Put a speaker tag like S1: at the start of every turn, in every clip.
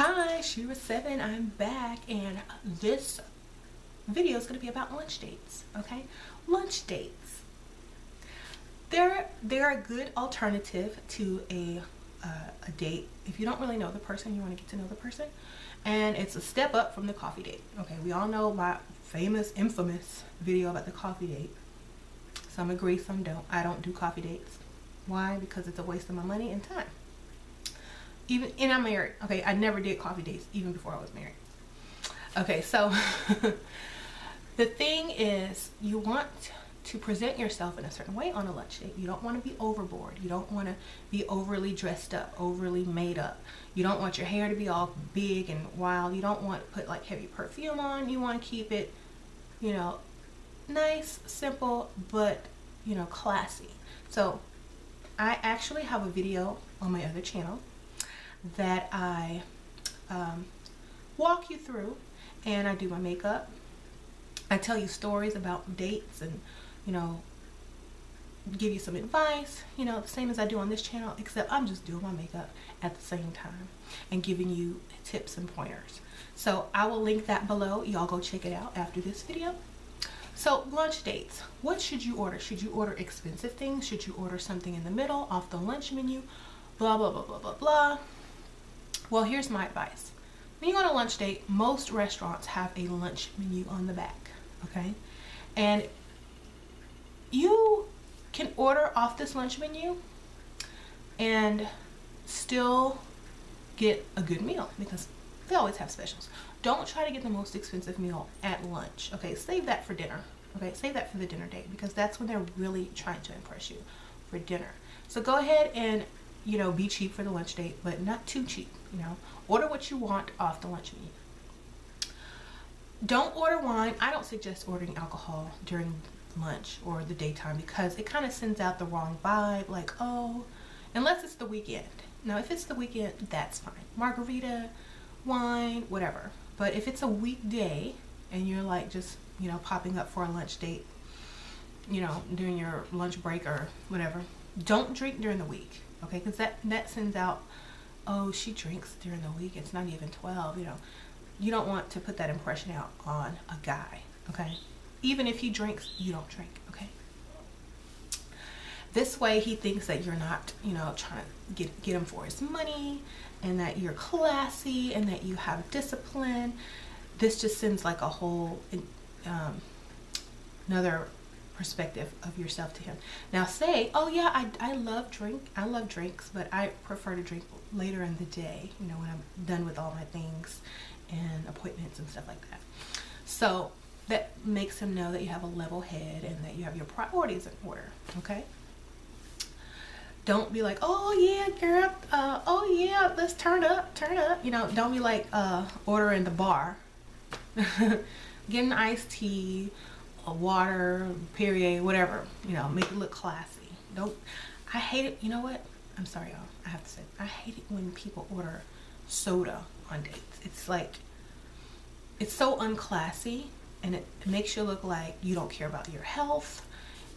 S1: Hi, SheraSeven, I'm back and this video is going to be about lunch dates, okay? Lunch dates. They're, they're a good alternative to a, uh, a date if you don't really know the person, you want to get to know the person. And it's a step up from the coffee date, okay? We all know my famous, infamous video about the coffee date. Some agree, some don't. I don't do coffee dates. Why? Because it's a waste of my money and time even and I'm married. Okay, I never did coffee dates even before I was married. Okay, so the thing is you want to present yourself in a certain way on a lunch date. You don't want to be overboard. You don't want to be overly dressed up, overly made up. You don't want your hair to be all big and wild. You don't want to put like heavy perfume on. You want to keep it, you know, nice, simple, but, you know, classy. So I actually have a video on my other channel that I um, walk you through and I do my makeup. I tell you stories about dates and, you know, give you some advice, you know, the same as I do on this channel, except I'm just doing my makeup at the same time and giving you tips and pointers. So I will link that below. Y'all go check it out after this video. So lunch dates, what should you order? Should you order expensive things? Should you order something in the middle off the lunch menu? Blah, blah, blah, blah, blah, blah. Well, here's my advice. When you go on a lunch date, most restaurants have a lunch menu on the back, okay? And you can order off this lunch menu and still get a good meal because they always have specials. Don't try to get the most expensive meal at lunch, okay? Save that for dinner, okay? Save that for the dinner date because that's when they're really trying to impress you for dinner. So go ahead and you know, be cheap for the lunch date, but not too cheap, you know. Order what you want off the lunch menu. Don't order wine. I don't suggest ordering alcohol during lunch or the daytime because it kind of sends out the wrong vibe, like, oh, unless it's the weekend. Now, if it's the weekend, that's fine. Margarita, wine, whatever. But if it's a weekday and you're like just, you know, popping up for a lunch date, you know, during your lunch break or whatever, don't drink during the week okay because that that sends out oh she drinks during the week it's not even 12 you know. You don't want to put that impression out on a guy okay? Even if he drinks you don't drink okay? This way he thinks that you're not you know trying to get get him for his money and that you're classy and that you have discipline. This just sends like a whole um, another perspective of yourself to him. Now say, oh yeah, I, I love drink, I love drinks, but I prefer to drink later in the day, you know, when I'm done with all my things and appointments and stuff like that. So that makes him know that you have a level head and that you have your priorities in order, okay? Don't be like, oh yeah, girl, uh, oh yeah, let's turn up, turn up. You know, don't be like uh, ordering the bar. Get an iced tea a water, Perrier, whatever, you know, make it look classy. Don't, I hate it, you know what? I'm sorry y'all, I have to say, I hate it when people order soda on dates. It's like, it's so unclassy and it, makes you look like you don't care about your health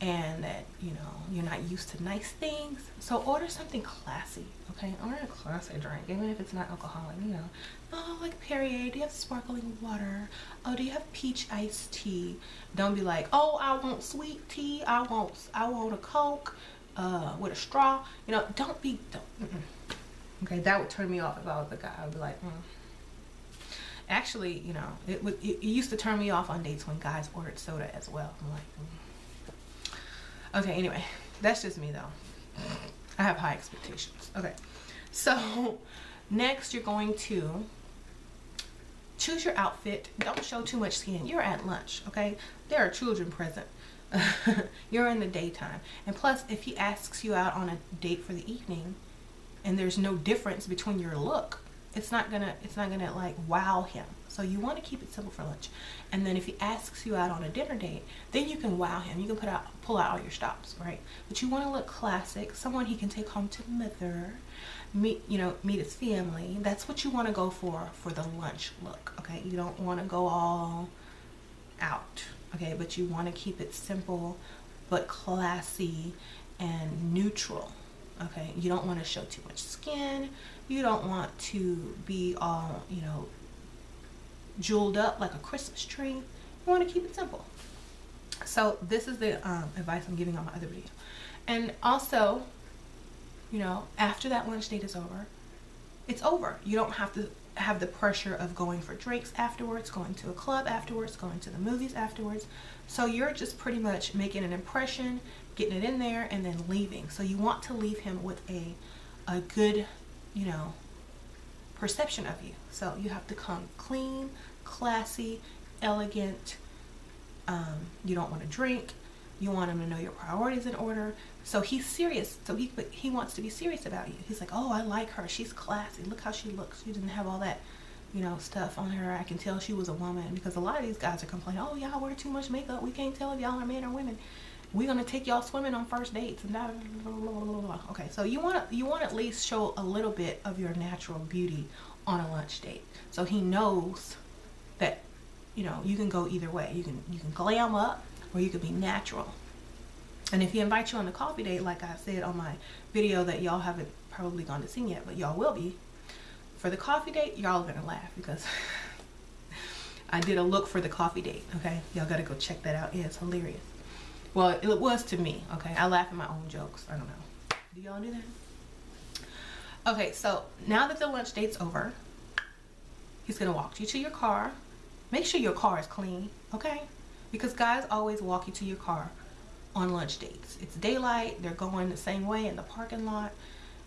S1: and that you know you're not used to nice things so order something classy okay order a classy drink even if it's not alcoholic you know oh like perrier do you have sparkling water oh do you have peach iced tea don't be like oh i want sweet tea i want i want a coke uh with a straw you know don't be don't, mm -mm. okay that would turn me off if i was the guy i would be like mm. actually you know it would it, it, used to turn me off on dates when guys ordered soda as well i'm like mm. Okay, anyway, that's just me though. I have high expectations. Okay, so next you're going to choose your outfit. Don't show too much skin. You're at lunch, okay? There are children present. you're in the daytime. And plus, if he asks you out on a date for the evening and there's no difference between your look, it's not gonna it's not gonna like wow him so you want to keep it simple for lunch. And then if he asks you out on a dinner date then you can wow him. You can put out pull out all your stops right? But you want to look classic someone he can take home to mother meet you know meet his family. That's what you want to go for for the lunch look okay? You don't want to go all out okay? But you want to keep it simple but classy and neutral okay? You don't want to show too much skin. You don't want to be all, you know, jeweled up like a Christmas tree. You want to keep it simple. So this is the um, advice I'm giving on my other video. And also, you know, after that lunch date is over, it's over. You don't have to have the pressure of going for drinks afterwards, going to a club afterwards, going to the movies afterwards. So you're just pretty much making an impression, getting it in there, and then leaving. So you want to leave him with a, a good, you know, perception of you. So you have to come clean, classy, elegant. Um, you don't want to drink. You want him to know your priorities in order. So he's serious. So he he wants to be serious about you. He's like, oh, I like her. She's classy. Look how she looks. She didn't have all that, you know, stuff on her. I can tell she was a woman because a lot of these guys are complaining, oh, y'all wear too much makeup. We can't tell if y'all are men or women. We're gonna take y'all swimming on first dates and blah, blah, blah, okay. So you want to you want at least show a little bit of your natural beauty on a lunch date, so he knows that you know you can go either way. You can you can glam up or you can be natural. And if he invites you on the coffee date, like I said on my video that y'all haven't probably gone to see yet, but y'all will be. For the coffee date, y'all are gonna laugh because I did a look for the coffee date, okay? Y'all gotta go check that out. Yeah, it's hilarious. Well, it was to me, okay? I laugh at my own jokes. I don't know. Do y'all do that? Okay, so now that the lunch date's over, he's gonna walk you to your car. Make sure your car is clean, okay? Because guys always walk you to your car on lunch dates. It's daylight, they're going the same way in the parking lot.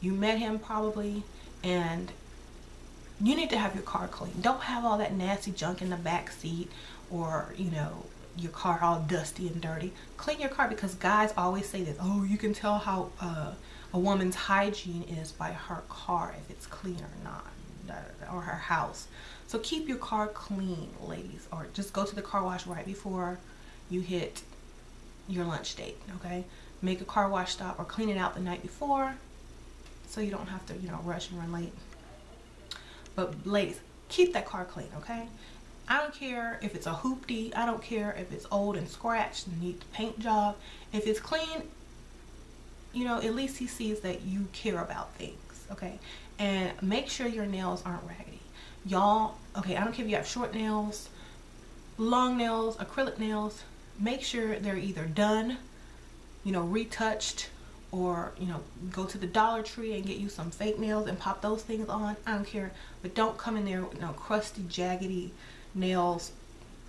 S1: You met him probably, and you need to have your car clean. Don't have all that nasty junk in the back seat or, you know, your car all dusty and dirty. Clean your car because guys always say this, oh, you can tell how uh, a woman's hygiene is by her car, if it's clean or not, or her house. So keep your car clean, ladies, or just go to the car wash right before you hit your lunch date, okay? Make a car wash stop or clean it out the night before so you don't have to, you know, rush and run late. But ladies, keep that car clean, okay? I don't care if it's a hoopty. I don't care if it's old and scratched and needs paint job. If it's clean, you know, at least he sees that you care about things, okay? And make sure your nails aren't raggedy. Y'all, okay, I don't care if you have short nails, long nails, acrylic nails, make sure they're either done, you know, retouched, or you know go to the dollar tree and get you some fake nails and pop those things on i don't care but don't come in there with no crusty jaggedy nails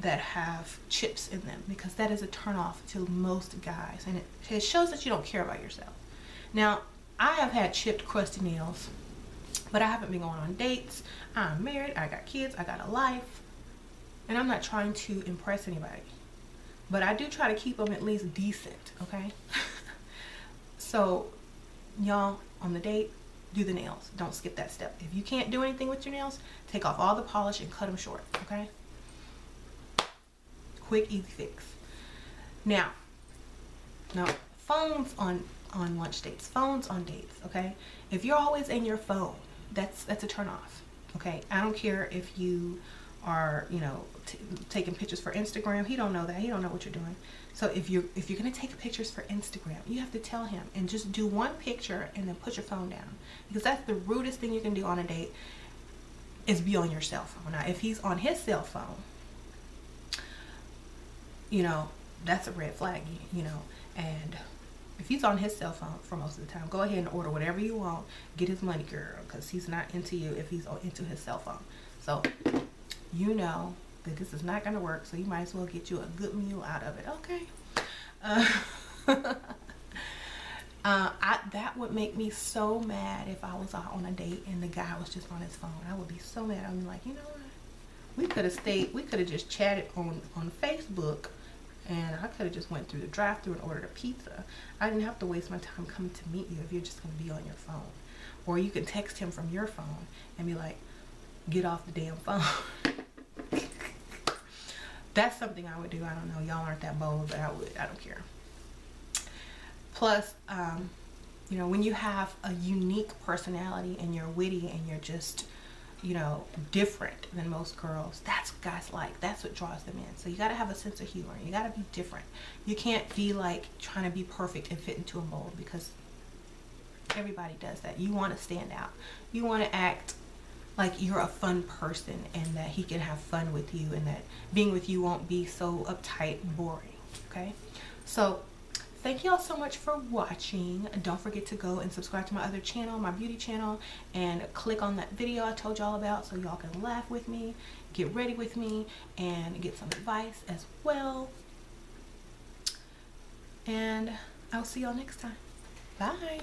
S1: that have chips in them because that is a turnoff to most guys and it, it shows that you don't care about yourself now i have had chipped crusty nails but i haven't been going on dates i'm married i got kids i got a life and i'm not trying to impress anybody but I do try to keep them at least decent, okay? so, y'all, on the date, do the nails. Don't skip that step. If you can't do anything with your nails, take off all the polish and cut them short, okay? Quick, easy fix. Now, now, phones on on lunch dates, phones on dates, okay? If you're always in your phone, that's that's a turn off, okay? I don't care if you are you know taking pictures for Instagram he don't know that he don't know what you're doing so if you're if you're gonna take pictures for Instagram you have to tell him and just do one picture and then put your phone down because that's the rudest thing you can do on a date is be on your cell phone now if he's on his cell phone you know that's a red flag you know and if he's on his cell phone for most of the time go ahead and order whatever you want. Get his money girl because he's not into you if he's into his cell phone. So you know that this is not going to work so you might as well get you a good meal out of it okay? Uh, uh, I, that would make me so mad if I was on a date and the guy was just on his phone. I would be so mad. I'm like you know what? We could have stayed we could have just chatted on on Facebook and I could have just went through the drive through and ordered a pizza I didn't have to waste my time coming to meet you if you're just going to be on your phone or you can text him from your phone and be like get off the damn phone that's something I would do. I don't know. Y'all aren't that bold, but I would. I don't care. Plus, um, you know, when you have a unique personality and you're witty and you're just, you know, different than most girls, that's what guys like. That's what draws them in. So you got to have a sense of humor. You got to be different. You can't be like trying to be perfect and fit into a mold because Everybody does that. You want to stand out. You want to act like you're a fun person and that he can have fun with you and that being with you won't be so uptight and boring. Okay? So, thank you all so much for watching. Don't forget to go and subscribe to my other channel, my beauty channel, and click on that video I told y'all about so y'all can laugh with me, get ready with me, and get some advice as well. And I'll see y'all next time. Bye.